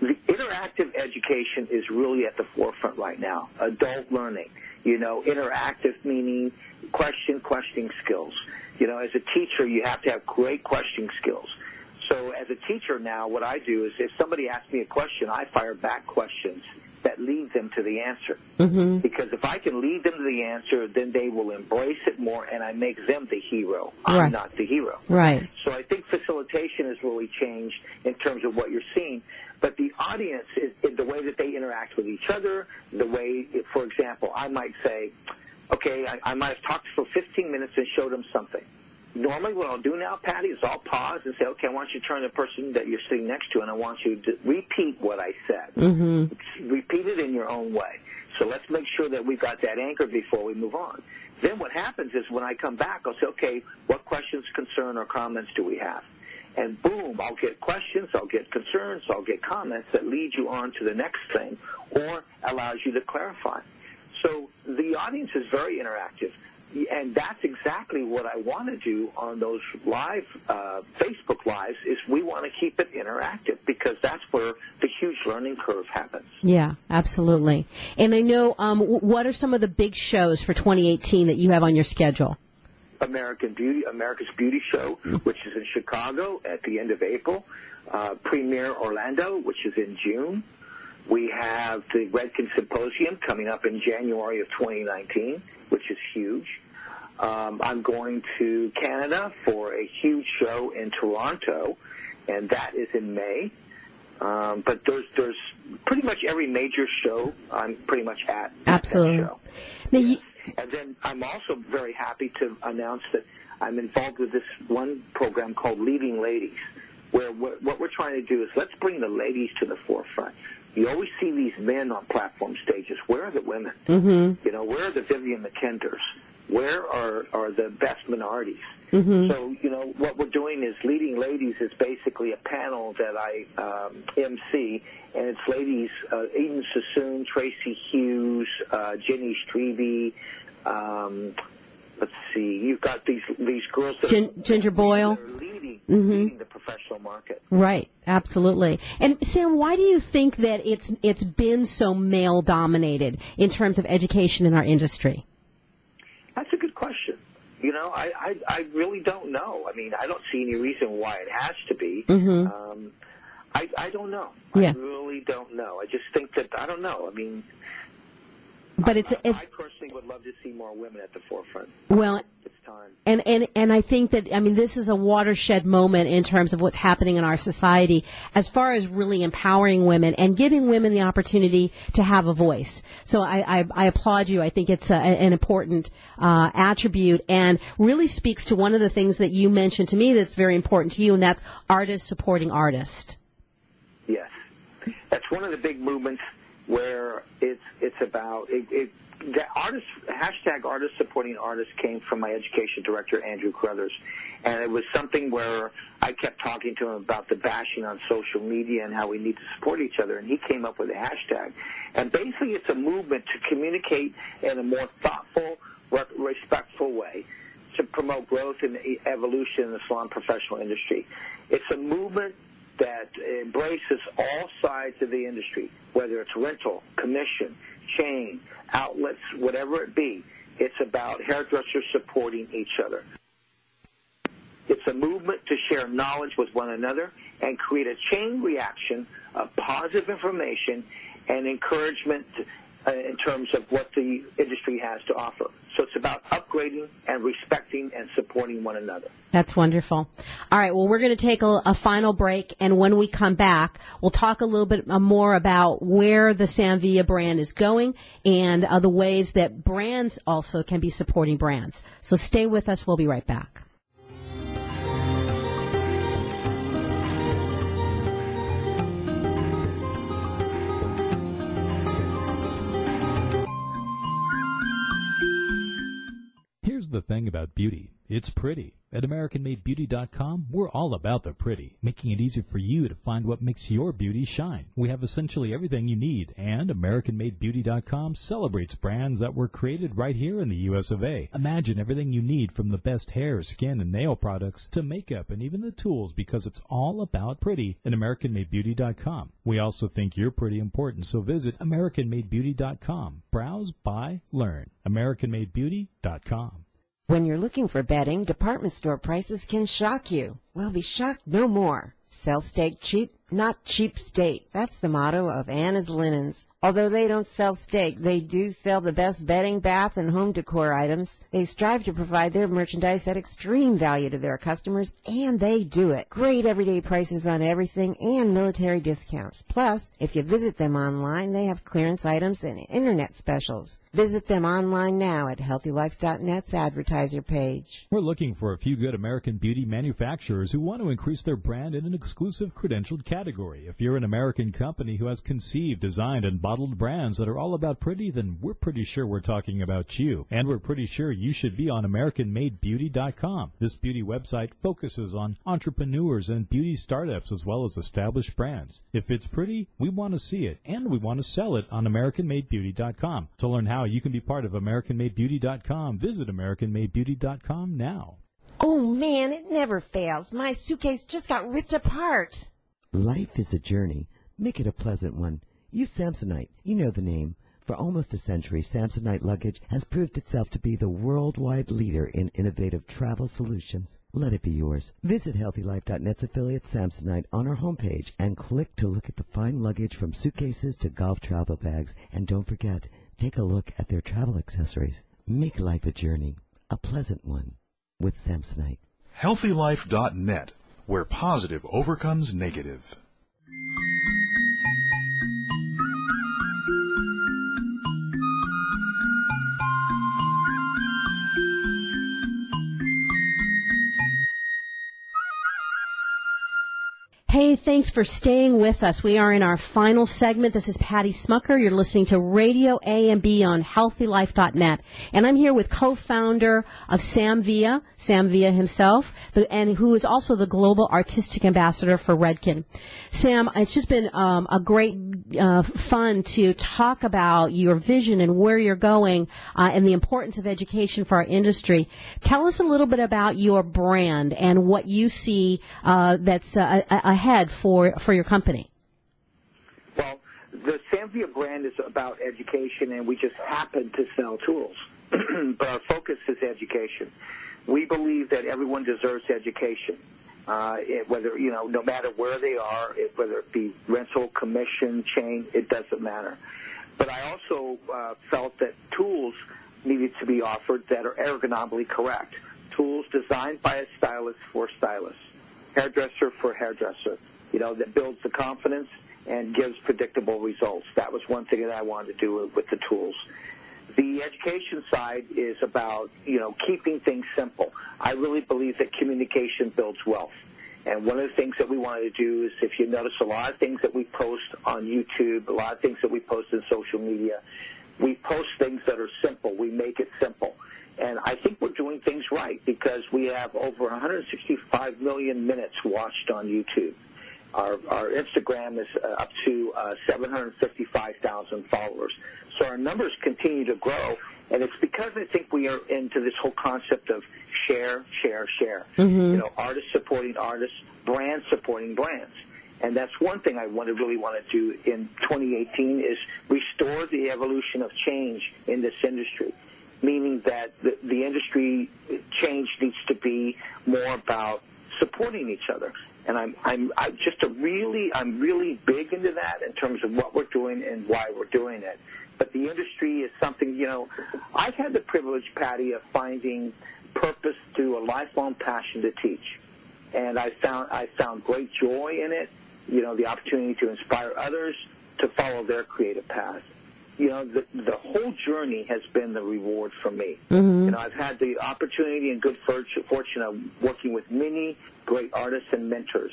The interactive education is really at the forefront right now. Adult learning, you know, interactive meaning question, questioning skills. You know, as a teacher, you have to have great questioning skills. So as a teacher now, what I do is if somebody asks me a question, I fire back questions that lead them to the answer. Mm-hmm. Because if I can lead them to the answer, then they will embrace it more, and I make them the hero. I'm not the hero. Right. So I think facilitation has really changed in terms of what you're seeing. But the audience is, is the way that they interact with each other, the way, for example, I might say, okay, I, I might have talked for 15 minutes and showed them something. Normally what I'll do now, Patty, is I'll pause and say, okay, I want you to turn to the person that you're sitting next to and I want you to repeat what I said. Mm-hmm. Repeat it in your own way. So let's make sure that we've got that anchor before we move on. Then what happens is when I come back, I'll say, okay, what questions, concern, or comments do we have? And boom, I'll get questions, I'll get concerns, I'll get comments that lead you on to the next thing or allows you to clarify. So the audience is very interactive. And that's exactly what I want to do on those live uh, Facebook lives. Is we want to keep it interactive because that's where the huge learning curve happens. Yeah, absolutely. And I know, um, what are some of the big shows for 2018 that you have on your schedule? American Beauty, America's Beauty Show, which is in Chicago at the end of April. Uh, Premier Orlando, which is in June. We have the Redken Symposium coming up in January of 2019, which is huge. Um, I'm going to Canada for a huge show in Toronto, and that is in May. Um, but there's there's pretty much every major show I'm pretty much at. Absolutely. That show. You, And then I'm also very happy to announce that I'm involved with this one program called Leading Ladies, where what what we're trying to do is let's bring the ladies to the forefront. You always see these men on platform stages. Where are the women? mm-hmm. You know, where are the Vivienne Mackinders? Where are are the Beth Minardis? Mm-hmm. So, you know, what we're doing is Leading Ladies is basically a panel that I um, MC, and it's ladies, uh, Eden Sassoon, Tracy Hughes, uh, Jenny Strebe, um, let's see, you've got these these girls that Gin- Ginger Boyle. leading, Mhm. leading the professional market. Right, absolutely. And Sam, why do you think that it's it's been so male dominated in terms of education in our industry? That's a good question. You know, I, I I really don't know. I mean, I don't see any reason why it has to be. Mhm. Um, I I don't know. Yeah. I really don't know. I just think that I don't know. I mean, But it's I, it's I personally would love to see more women at the forefront. well, It's time. and and and I think that I mean this is a watershed moment in terms of what's happening in our society as far as really empowering women and giving women the opportunity to have a voice. So I I, I applaud you. I think it's a, an important uh, attribute and really speaks to one of the things that you mentioned to me that's very important to you, and that's artists supporting artists. Yes, that's one of the big movements where it's it's about it. it the artist hashtag artist supporting artists came from my education director Andrew Carruthers, and it was something where I kept talking to him about the bashing on social media and how we need to support each other, and he came up with a hashtag, and basically it's a movement to communicate in a more thoughtful, respectful way to promote growth and evolution in the salon professional industry. It's a movement that embraces all sides of the industry, whether it's rental, commission, chain, outlets, whatever it be. It's about hairdressers supporting each other. It's a movement to share knowledge with one another and create a chain reaction of positive information and encouragement in terms of what the industry has to offer. So it's about upgrading and respecting and supporting one another. That's wonderful. All right, well, we're going to take a, a final break, and when we come back, we'll talk a little bit uh, more about where the Sam Villa brand is going and uh, the ways that brands also can be supporting brands. So stay with us. We'll be right back. The thing about beauty. It's pretty. At AmericanMadeBeauty.com, we're all about the pretty, making it easy for you to find what makes your beauty shine. We have essentially everything you need, and AmericanMadeBeauty.com celebrates brands that were created right here in the US of A. Imagine everything you need from the best hair, skin, and nail products to makeup and even the tools because it's all about pretty at AmericanMadeBeauty.com. We also think you're pretty important, so visit AmericanMadeBeauty.com. Browse, buy, learn. AmericanMadeBeauty.com. When you're looking for bedding, department store prices can shock you. Well, be shocked no more. Sell steak cheap, not cheap state. That's the motto of Anna's Linens. Although they don't sell steak, they do sell the best bedding, bath, and home decor items. They strive to provide their merchandise at extreme value to their customers, and they do it. Great everyday prices on everything and military discounts. Plus, if you visit them online, they have clearance items and internet specials. Visit them online now at HealthyLife.net's advertiser page. We're looking for a few good American beauty manufacturers who want to increase their brand in an exclusive credentialed category. If you're an American company who has conceived, designed, and bottled brands that are all about pretty, then we're pretty sure we're talking about you. And we're pretty sure you should be on AmericanMadeBeauty.com. This beauty website focuses on entrepreneurs and beauty startups as well as established brands. If it's pretty, we want to see it, and we want to sell it on AmericanMadeBeauty.com. To learn how you can be part of AmericanMadeBeauty.com, visit AmericanMadeBeauty.com now. Oh man, it never fails. My suitcase just got ripped apart. Life is a journey. Make it a pleasant one. Use Samsonite. You know the name. For almost a century, Samsonite luggage has proved itself to be the worldwide leader in innovative travel solutions. Let it be yours. Visit HealthyLife.net's affiliate Samsonite on our homepage and click to look at the fine luggage from suitcases to golf travel bags. And don't forget, take a look at their travel accessories. Make life a journey, a pleasant one, with Samsonite. HealthyLife.net, where positive overcomes negative. Hey, thanks for staying with us. We are in our final segment. This is Patty Schmucker. You're listening to Radio AMB on HealthyLife.net. And I'm here with co-founder of Sam Villa, Sam Villa himself, and who is also the global artistic ambassador for Redken. Sam, it's just been um, a great uh, fun to talk about your vision and where you're going uh, and the importance of education for our industry. Tell us a little bit about your brand and what you see uh, that's uh, ahead ahead for, for your company? Well, the Sam Villa brand is about education, and we just happen to sell tools. but our focus is education. We believe that everyone deserves education. Uh, it, whether you know, no matter where they are, it, whether it be rental, commission, chain, it doesn't matter. But I also uh, felt that tools needed to be offered that are ergonomically correct. Tools designed by a stylist for stylists hairdresser for hairdresser, you know, that builds the confidence and gives predictable results. That was one thing that I wanted to do with the tools. The education side is about, you know, keeping things simple. I really believe that communication builds wealth. And one of the things that we wanted to do is, if you notice a lot of things that we post on YouTube, a lot of things that we post in social media, we post things that are simple. We make it simple. And I think we're doing things right because we have over 165 million minutes watched on YouTube. Our, our Instagram is uh, up to uh, 755,000 followers. So our numbers continue to grow, and it's because I think we are into this whole concept of share, share, share. Mm-hmm. You know, artists supporting artists, brands supporting brands. And that's one thing I want to really want to do in 2018 is restore the evolution of change in this industry meaning that the, the industry change needs to be more about supporting each other. And I'm, I'm, I'm just a really, I'm really big into that in terms of what we're doing and why we're doing it. But the industry is something, you know, I've had the privilege, Patty, of finding purpose through a lifelong passion to teach. And I found, I found great joy in it, you know, the opportunity to inspire others to follow their creative path you know, the, the whole journey has been the reward for me. Mm-hmm. You know, I've had the opportunity and good fortune of working with many great artists and mentors.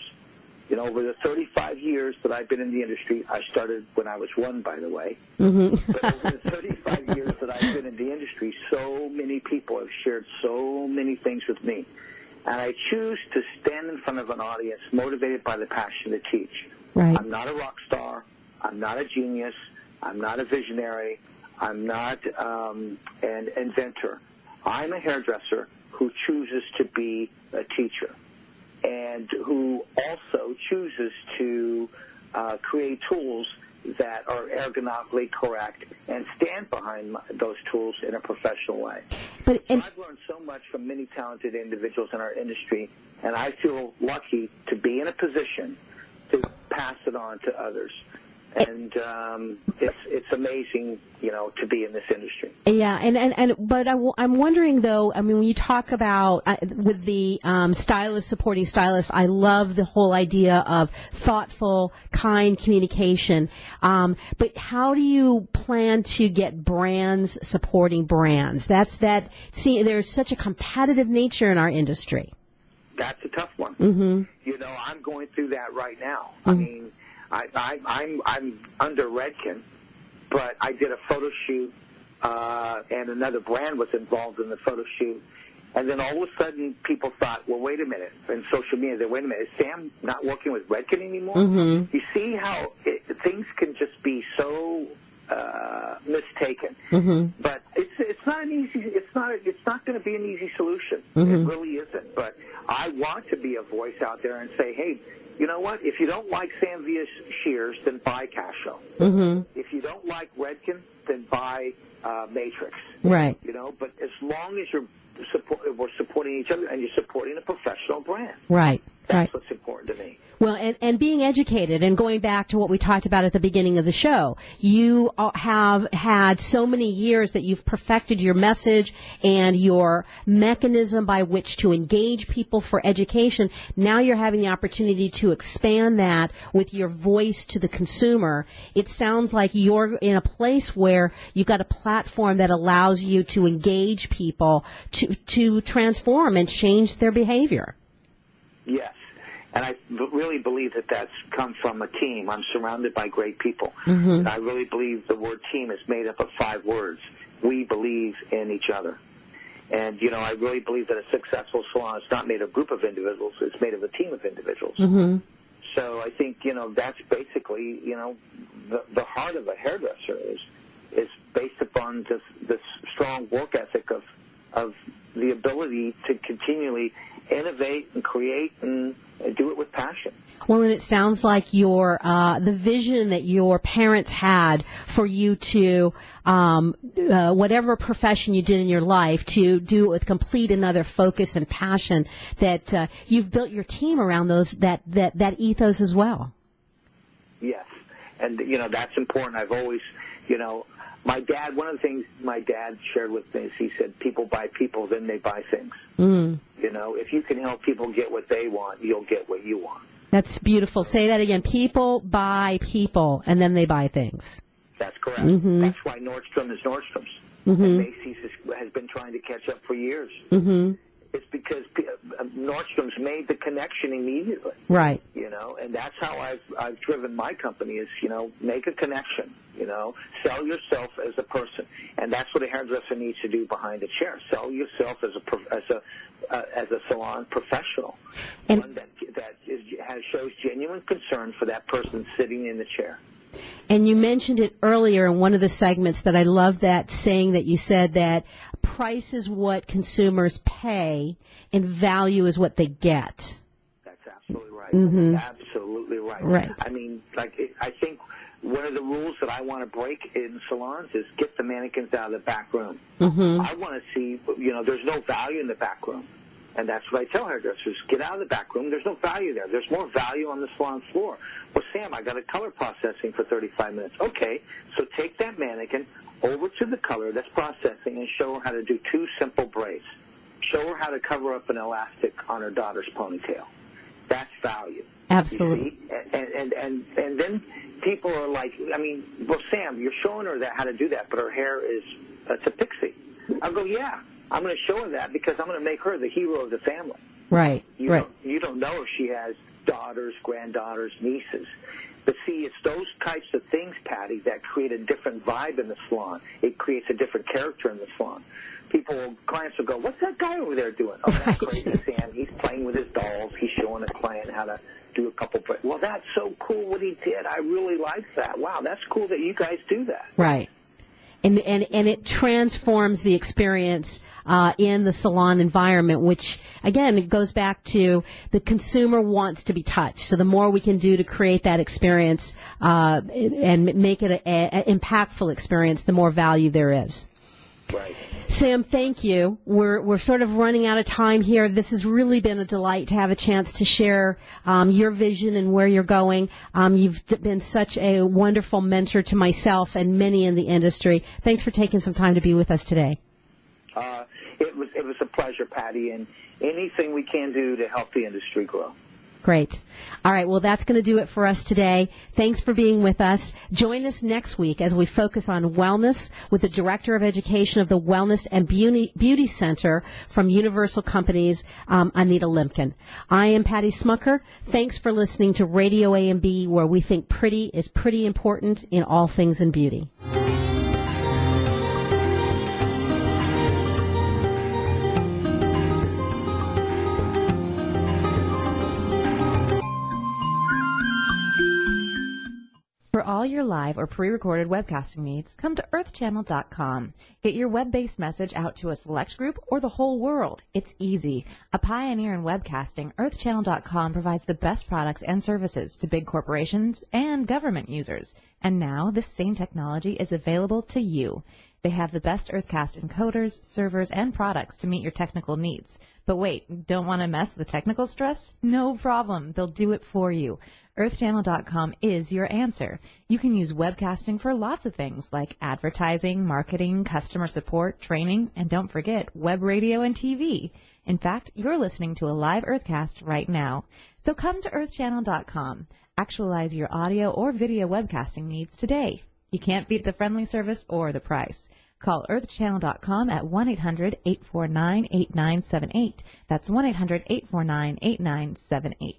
You know, over the 35 years that I've been in the industry, I started when I was one, by the way. Mm-hmm. but over the 35 years that I've been in the industry, so many people have shared so many things with me. And I choose to stand in front of an audience motivated by the passion to teach. Right. I'm not a rock star. I'm not a genius. I'm not a visionary. I'm not um, an inventor. I'm a hairdresser who chooses to be a teacher and who also chooses to uh, create tools that are ergonomically correct and stand behind those tools in a professional way. But so I've learned so much from many talented individuals in our industry, and I feel lucky to be in a position to pass it on to others and um, it's it's amazing, you know, to be in this industry. Yeah, and and, and but I, am wondering though. I mean, when you talk about uh, with the um, stylist supporting stylists, I love the whole idea of thoughtful, kind communication. Um, but how do you plan to get brands supporting brands? That's that. See, there's such a competitive nature in our industry. That's a tough one. Mm-hmm. You know, I'm going through that right now. Mm-hmm. I mean I, I, I'm I'm under Redken, but I did a photo shoot, uh, and another brand was involved in the photo shoot. And then all of a sudden, people thought, well, wait a minute. In social media, they wait a minute. Is Sam not working with Redken anymore? Mm-hmm. You see how it, things can just be so uh, mistaken. Mm-hmm. But it's it's not an easy. It's not. It's not going to be an easy solution. Mm-hmm. It really isn't. But I want to be a voice out there and say, hey, you know what? If you don't like Sam Villa shears, then buy Kasho. Mm-hmm. If you don't like Redken, then buy uh, Matrix. Right. You know, but as long as you're support, we're supporting each other and you're supporting a professional brand. Right. That's right. what's important to me. Well, and, and being educated and going back to what we talked about at the beginning of the show, you uh, have had so many years that you've perfected your message and your mechanism by which to engage people for education. Now you're having the opportunity to expand that with your voice to the consumer. It sounds like you're in a place where you've got a platform that allows you to engage people to, to transform and change their behavior. Yes and I really believe that that's come from a team. I'm surrounded by great people. Mm-hmm. And I really believe the word team is made up of five words. We believe in each other. And, you know, I really believe that a successful salon is not made of a group of individuals, it's made of a team of individuals. Mm-hmm. So I think, you know, that's basically, you know, the, the heart of a hairdresser is, is based upon this, this strong work ethic of, of the ability to continually innovate and create and do it with passion. Well, and it sounds like your uh, the vision that your parents had for you to um, uh, whatever profession you did in your life to do it with complete another focus and passion. That uh, you've built your team around those that that that ethos as well. Yes, and you know that's important. I've always, you know, my dad, one of the things my dad shared with me is he said, people buy people, then they buy things. Mm. You know, if you can help people get what they want, you'll get what you want. That's beautiful. Say that again. People buy people, and then they buy things. That's correct. Mm-hmm. That's why Nordstrom is Nordstrom's. Mm-hmm. And Macy's has been trying to catch up for years. Mm-hmm. It's because uh, Nordstrom's made the connection immediately. Right. You know, and that's how I've I've driven my company is you know make a connection. You know, sell yourself as a person, and that's what a hairdresser needs to do behind a chair. Sell yourself as a as a uh, as a salon professional, and one that that is, has shows genuine concern for that person sitting in the chair. And you mentioned it earlier in one of the segments that I love that saying that you said that price is what consumers pay and value is what they get. That's absolutely right. Mm-hmm. Absolutely right. Right. I mean, like I think one of the rules that I want to break in salons is get the mannequins out of the back room. Mm-hmm. I want to see, you know, there's no value in the back room. And that's what I tell hairdressers. Get out of the back room. There's no value there. There's more value on the salon floor. Well, Sam, I got a color processing for 35 minutes. Okay, so take that mannequin over to the color that's processing and show her how to do two simple braids. Show her how to cover up an elastic on her daughter's ponytail. That's value. Absolutely. And, and and and then people are like, I mean, well, Sam, you're showing her that how to do that, but her hair is it's a pixie. I'll go, yeah. I'm going to show her that because I'm going to make her the hero of the family. Right. You right. Don't, you don't know if she has daughters, granddaughters, nieces. But see, it's those types of things, Patty, that create a different vibe in the salon. It creates a different character in the salon. People, clients will go, "What's that guy over there doing?" Oh, that's crazy, Sam. He's playing with his dolls. He's showing a client how to do a couple. Well, that's so cool what he did. I really like that. Wow, that's cool that you guys do that. Right. And and and it transforms the experience uh, in the salon environment, which again it goes back to the consumer wants to be touched. So the more we can do to create that experience uh, and make it an impactful experience, the more value there is. Right. Sam, thank you. We're we're sort of running out of time here. This has really been a delight to have a chance to share um, your vision and where you're going. Um, you've been such a wonderful mentor to myself and many in the industry. Thanks for taking some time to be with us today. It was it was a pleasure, Patty, and anything we can do to help the industry grow. Great. All right, well, that's going to do it for us today. Thanks for being with us. Join us next week as we focus on wellness with the Director of Education of the Wellness and Beauty, Beauty Center from Universal Companies, um, Anita Limpkin. I am Patty Schmucker. Thanks for listening to Radio AMB, where we think pretty is pretty important in all things in beauty. For all your live or pre-recorded webcasting needs, come to earthchannel.com. Get your web-based message out to a select group or the whole world. It's easy. A pioneer in webcasting, earthchannel.com provides the best products and services to big corporations and government users. And now this same technology is available to you. They have the best Earthcast encoders, servers, and products to meet your technical needs. But wait, don't want to mess with technical stress? No problem. They'll do it for you. EarthChannel.com is your answer. You can use webcasting for lots of things like advertising, marketing, customer support, training, and don't forget web radio and TV. In fact, you're listening to a live Earthcast right now. So come to EarthChannel.com. Actualize your audio or video webcasting needs today. You can't beat the friendly service or the price. Call earthchannel.com at 1-800-849-8978. That's 1-800-849-8978.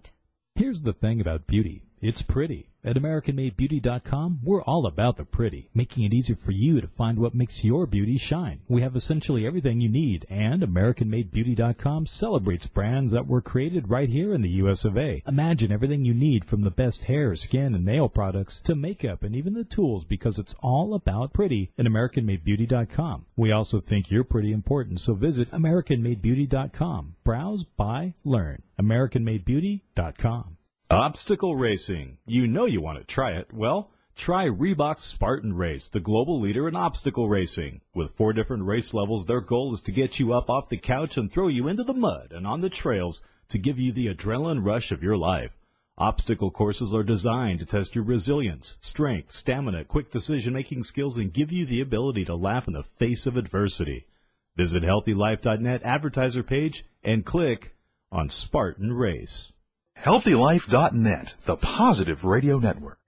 Here's the thing about beauty. It's pretty. At AmericanMadeBeauty.com, we're all about the pretty, making it easier for you to find what makes your beauty shine. We have essentially everything you need, and AmericanMadeBeauty.com celebrates brands that were created right here in the US of A. Imagine everything you need from the best hair, skin, and nail products to makeup and even the tools because it's all about pretty at AmericanMadeBeauty.com. We also think you're pretty important, so visit AmericanMadeBeauty.com. Browse, buy, learn. AmericanMadeBeauty.com. Obstacle racing. You know you want to try it. Well, try Reebok's Spartan Race, the global leader in obstacle racing. With four different race levels, their goal is to get you up off the couch and throw you into the mud and on the trails to give you the adrenaline rush of your life. Obstacle courses are designed to test your resilience, strength, stamina, quick decision-making skills, and give you the ability to laugh in the face of adversity. Visit HealthyLife.net advertiser page and click on Spartan Race. HealthyLife.net, the positive radio network.